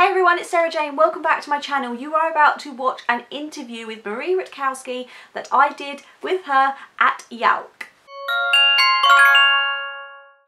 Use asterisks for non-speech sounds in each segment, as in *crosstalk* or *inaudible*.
Hey everyone, it's Sarah Jane. Welcome back to my channel. You are about to watch an interview with Marie Rutkoski that I did with her at Yalc.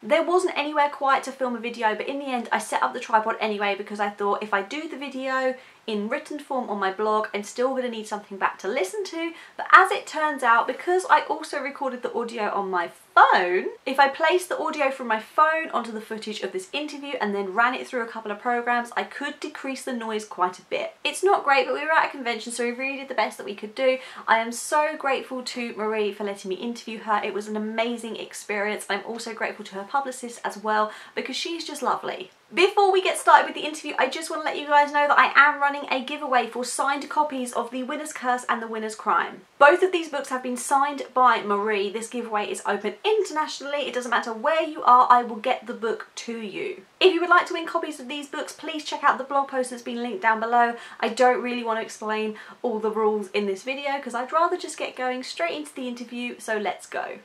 There wasn't anywhere quiet to film a video, but in the end I set up the tripod anyway because I thought if I do the video in written form on my blog, I'm still going to need something back to listen to. But as it turns out, because I also recorded the audio on my phone, if I placed the audio from my phone onto the footage of this interview and then ran it through a couple of programs, I could decrease the noise quite a bit. It's not great, but we were at a convention, so we really did the best that we could do. I am so grateful to Marie for letting me interview her. It was an amazing experience. I'm also grateful to her publicist as well, because she's just lovely. Before we get started with the interview, I just want to let you guys know that I am running a giveaway for signed copies of The Winner's Curse and The Winner's Crime. Both of these books have been signed by Marie. This giveaway is open internationally. It doesn't matter where you are, I will get the book to you. If you would like to win copies of these books, please check out the blog post that's been linked down below. I don't really want to explain all the rules in this video because I'd rather just get going straight into the interview, so let's go.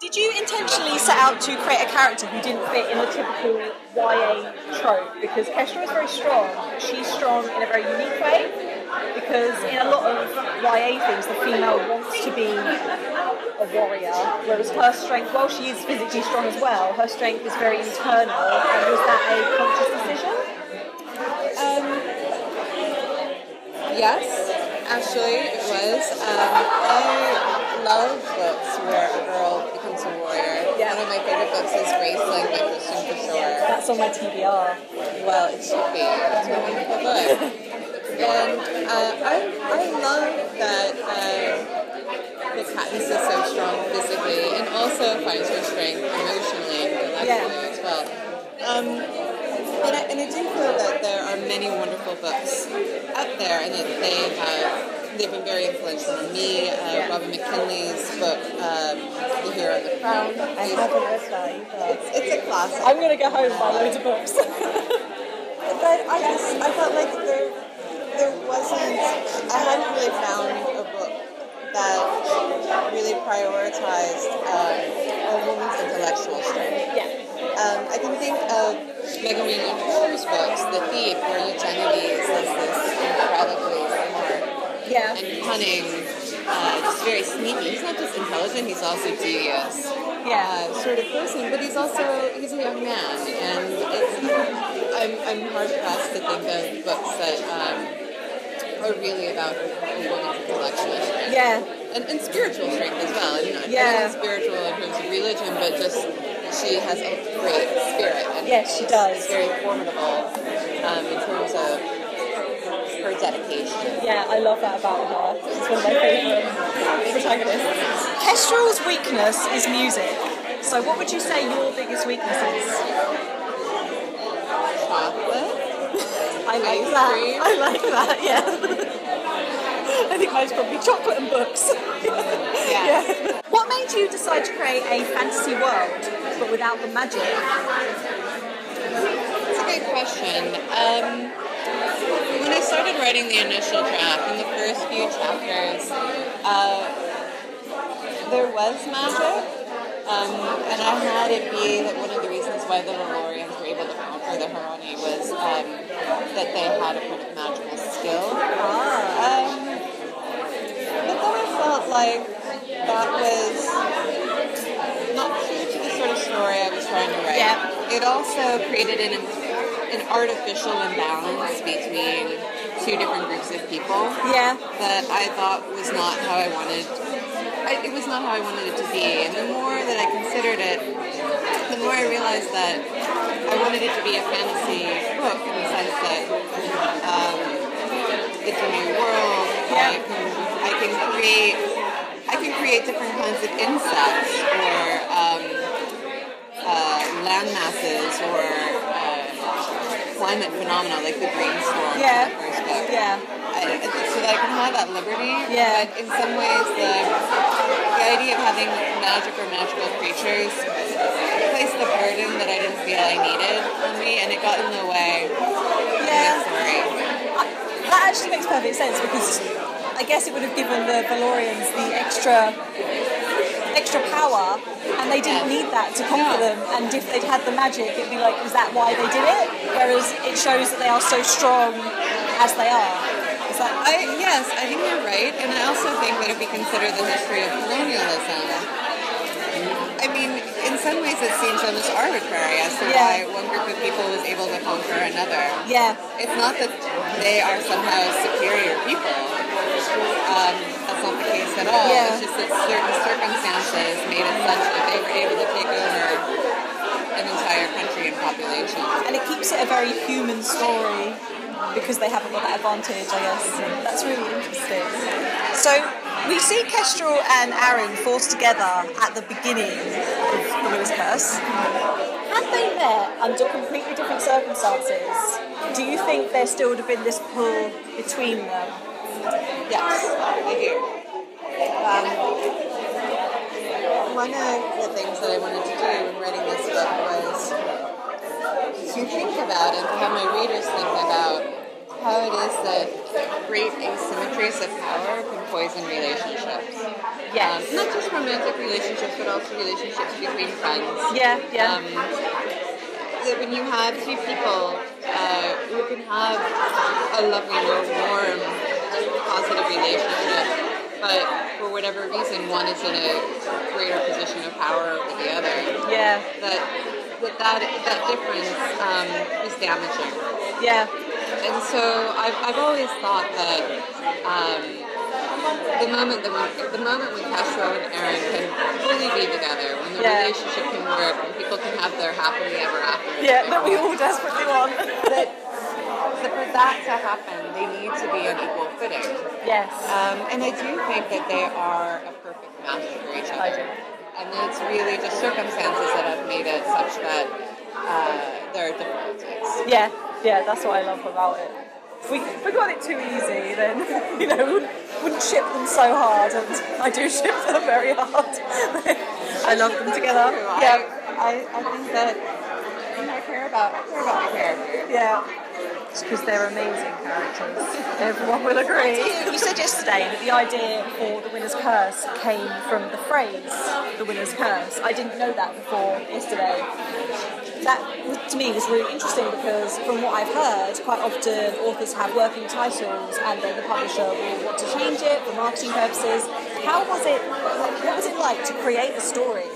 Did you intentionally set out to create a character who didn't fit in the typical YA trope? Because Kestrel is very strong, she's strong in a very unique way. Because in a lot of YA things, the female wants to be a warrior, whereas her strength, while she is physically strong as well, her strength is very internal. And was that a conscious decision? Um, yes, actually, it was. Um, I love books where a girl becomes a warrior. Yeah. One of my favorite books is Graceling by Kristin Cashore. That's on my TBR. Well, it should be. It's a wonderful book. And uh, I, I love that uh, that Katniss is so strong physically and also finds her strength emotionally and intellectually as well. Um, and I, and I do feel that there are many wonderful books out there and that they have they've been very influential on me. Uh, Robin McKinley's book, um, The Hero and the Crown. I haven't read that either. it's, it's a classic. I'm gonna go home and buy loads of books. *laughs* But I just I felt like there there wasn't I hadn't really found a book that really prioritized um, a woman's intellectual strength. yeah. Um, I can think of Megan Moore's books, The Thief, where Eugenides is this incredibly smart Yeah. and cunning, uh, just very sneaky. He's not just intelligent; he's also devious. Yeah. Uh, sort of person, but he's also he's a young man, and it's, I'm I'm hard pressed to think of books that um, are really about a woman's intellectual strength Yeah. and, and spiritual strength as well. Mean, not Yeah. spiritual in terms of religion, but just she has a great spirit. And Yes, she does. Very formidable um, in terms of dedication. Yeah, I love that about her. She's one of my favourite protagonists. Kestrel's weakness is music. So what would you say your biggest weakness is? Chocolate. *laughs* I like Ice that. cream. I like that, yeah. I think mine's probably chocolate and books. *laughs* Yeah. What made you decide to create a fantasy world, but without the magic? That's a good question. Um, when I started writing the initial draft, in the first few chapters, uh, there was magic, um, and I had it be that one of the reasons why the Valorians were able to conquer the Herrani was um, that they had a kind of magical skill. Um, but then I felt like that was not true to the sort of story I was trying to write. Yeah. It also created an, an artificial imbalance between two different groups of people Yeah. that I thought was not how I wanted. I, it was not how I wanted it to be. And the more that I considered it, the more I realized that I wanted it to be a fantasy book in the sense that um, it's a new world. I can I can create I can create different kinds of insects or um, uh, land masses or uh, climate phenomena like the brainstorm Yeah. first. Yeah. I, so that I can have that liberty. Yeah. But in some ways, the the idea of having magic or magical creatures placed the burden that I didn't feel I needed on me, and it got in the way Yeah. That actually makes perfect sense because I guess it would have given the Valorians the extra extra power, and they didn't need that to conquer them. And if they'd had the magic, it'd be like, is that why they did it? Whereas it shows that they are so strong as they are. That I, yes, I think you're right, and I also think that if we consider the history of colonialism, I mean, in some ways it seems almost arbitrary as to Yeah. why one group of people was able to conquer another. yeah, It's not that they are somehow superior people. Um, that's not the case at all. Yeah. It's just that certain circumstances made it such that they were able to take over an entire country and population. and it keeps it a very human story because they haven't got that advantage, I guess. That's really interesting. So we see Kestrel and Arin forced together at the beginning of the Winner's Curse. Had they met under completely different circumstances, do you think there still would have been this pull between them? Yes, I do. Um, one of the things that I wanted to do in writing this book was to think about and to have my readers think about how it is that great asymmetries of power can poison relationships. Yes. Um, not just romantic relationships, but also relationships between friends. Yeah, yeah. Um, that when you have two people uh, who can have a loving or warm, positive relationship, but for whatever reason one is in a greater position of power over the other, yeah, that that that, that difference um, is damaging. yeah, And so I've, I've always thought that um, the moment that we, the moment when Kestrel and Arin can fully be together, when the Yeah. relationship can work, when people can have their happily ever after, yeah, that we all desperately want. That for that to happen, they need to be on equal footing. yes. Um, and I do think that they are a perfect match for each I other. do. And it's really just circumstances that have made it such that uh, there are difficulties. Yeah, yeah, that's what I love about it. If we, if we got it too easy, then, *laughs* you know, wouldn't, wouldn't ship them so hard, and I do ship them very hard. *laughs* I love them together. I, Yeah, I, I think that I care about I care about my characters. yeah. It's because they're amazing characters. Everyone will agree. You said yesterday that the idea for the winner's curse came from the phrase "the winner's curse." I didn't know that before yesterday. That to me was really interesting because from what I've heard, quite often authors have working titles and then the publisher will want to change it for marketing purposes. How was it? What was it like to create a story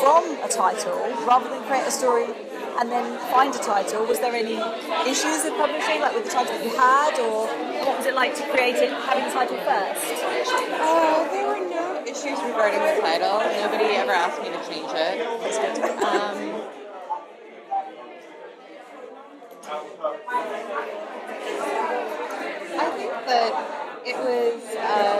from a title rather than create a story and then find a title? Was there any issues with publishing, like with the title that you had, or what was it like to create it having the title first? Uh, there were no issues regarding the title. Nobody ever asked me to change it. Um, I think that it was uh,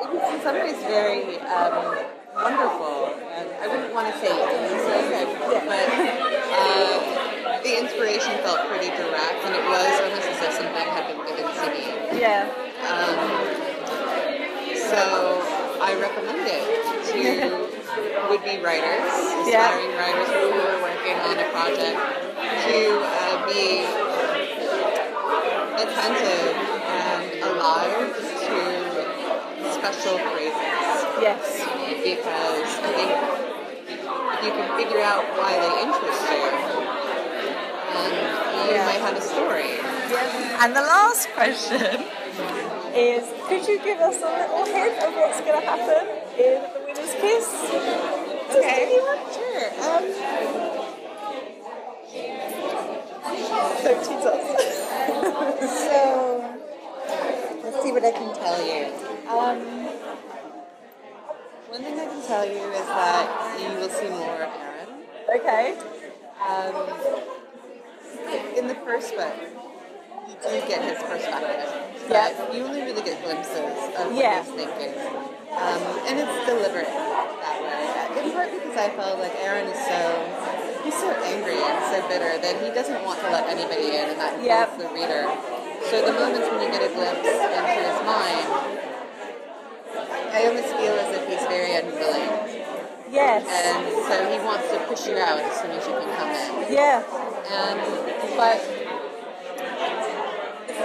it was in some ways very um, wonderful, and I wouldn't want to say easy, but uh, the inspiration felt pretty direct, and it was almost as if something had been given to me. yeah, Um, so I recommend it to would-be writers, Yeah. aspiring writers who are working on a project, to uh, be attentive and alive to special phrases. yes, Because I think you can figure out why they interest you, And you Yeah. might have a story. And the last question *laughs* is: Could you give us a little hint of what's going to happen in the winner's kiss? Okay. Sure. Um, Don't tease us. *laughs* So, let's see what I can tell you. Um, one thing I can tell you is that you will see more of Arin. okay. Um, in the first book, you do get his perspective. Yeah. But you only really get glimpses of what Yeah. he's thinking. Um, and it's deliberate that way. In part because I felt like Arin is so he's so angry and so bitter that he doesn't want to let anybody in and that Yep. includes the reader. So the moments when you get a glimpse into his mind, I almost feel as if very unwilling. Yes. And so he wants to push you out as soon as you can come in. yeah. And but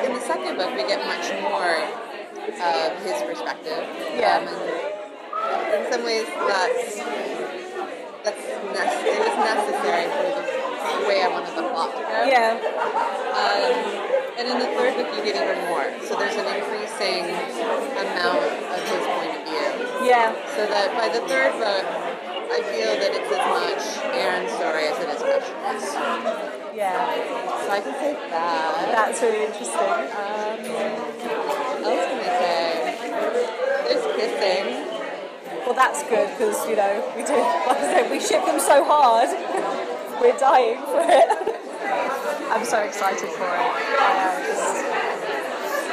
in the second book, we get much more of his perspective. Yeah. Um, and in some ways that's that's nece- it was necessary for the way I wanted the plot to go. Yeah. Um, and in the third book, you get even more. So there's an increasing amount of his point of view. Yeah. So that by the third book, I feel that it's as much Arin's story as it is Vegetables. Yeah. So I can say that. That's really interesting. Um, what else can I say? There's kissing. Well, that's good because you know we do. Like I said, we ship them so hard. *laughs* We're dying for it. *laughs* I'm so excited for it. I just.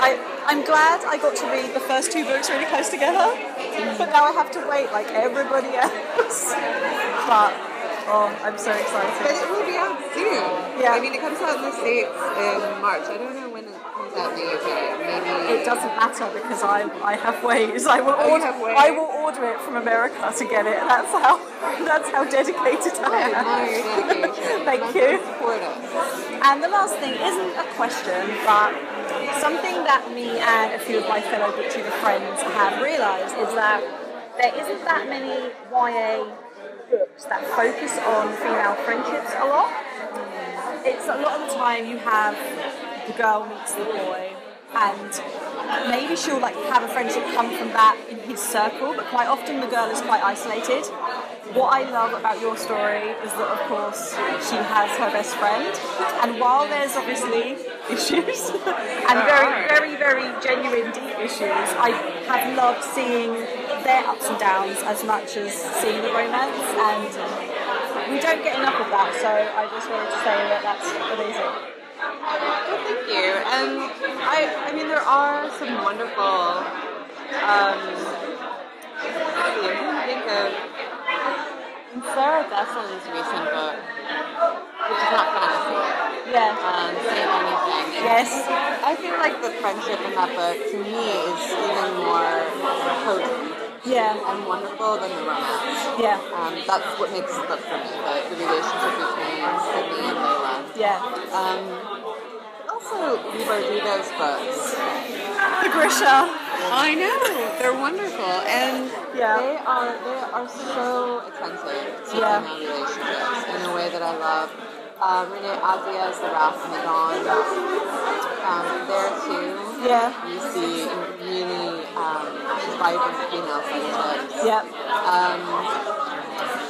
I I'm glad I got to read the first two books really close together, but now I have to wait like everybody else. But oh, I'm so excited. But it will be out soon. Yeah. I mean, it comes out in the States in March. I don't know when it comes out in the UK. Maybe. It doesn't matter because I I have ways. I will Oh, order. have ways? I will order it from America to get it. That's how. That's how dedicated I I am. *laughs* Thank you. And the last thing isn't a question, but something that me and a few of my fellow BookTuber friends have realised is that there isn't that many YA books that focus on female friendships a lot. It's a lot of the time you have the girl meets the boy and maybe she'll like have a friendship come from that in his circle, but quite often the girl is quite isolated. What I love about your story is that, of course, she has her best friend, and while there's obviously issues *laughs* and very, very, very genuine deep issues, I have loved seeing their ups and downs as much as seeing the romance, and we don't get enough of that. So I just wanted to say that that's amazing. Well, thank you. And I, I mean, there are some wonderful. Um, let's see, I'm trying to think of Sarah Dessen's recent book, which is not fantasy. Yeah. Um, Saint Anything. Yes. I feel like the friendship in that book, to me, is even more potent Yeah. and wonderful than the romance. Yeah. Um, that's what makes the book for me, the, the relationship between Sydney and Layla. Yeah. Um, also, Bardugo's books. The Grisha. I know they're wonderful, and Yeah. they are they are so attentive to Yeah. female relationships in a way that I love. Uh, Renee Ahdieh's The Wrath and the Dawn. Um, there too, Yeah. you see really um, vibrant female friendships. Yep. Um,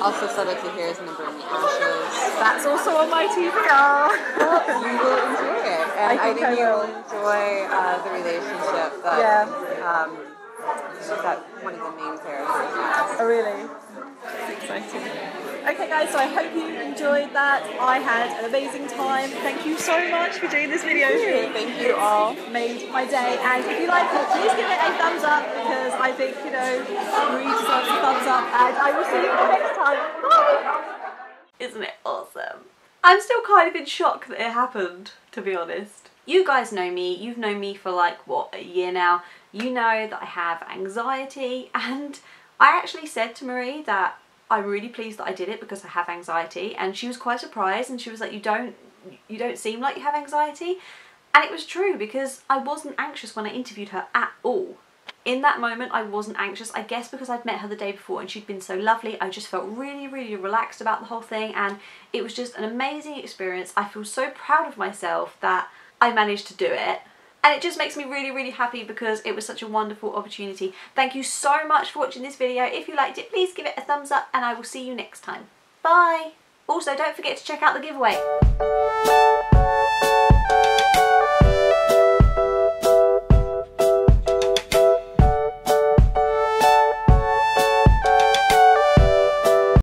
also, Sabaa Tahir's and the Burning Ashes. That's also on my TBR. *laughs* you will enjoy and I I think think, I you'll enjoy uh, the relationship that Yeah. um, that one of the main characters. Oh, really? That's exciting. Okay, guys, so I hope you enjoyed that. I had an amazing time. Thank you so much for doing this video. you. Thank you. It all made my day. And if you like it, please give it a thumbs up because I think, you know, we deserve a thumbs up. And I will see you all next time. Bye! Isn't it awesome? I'm still kind of in shock that it happened, to be honest. You guys know me, you've known me for like, what, a year now. You know that I have anxiety and I actually said to Marie that I'm really pleased that I did it because I have anxiety and she was quite surprised and she was like, you don't, you don't seem like you have anxiety. And it was true because I wasn't anxious when I interviewed her at all. In that moment, I wasn't anxious. I guess because I'd met her the day before and she'd been so lovely, I just felt really, really relaxed about the whole thing. And it was just an amazing experience. I feel so proud of myself that I managed to do it. And it just makes me really, really happy because it was such a wonderful opportunity. Thank you so much for watching this video. If you liked it, please give it a thumbs up and I will see you next time. Bye! Also, don't forget to check out the giveaway.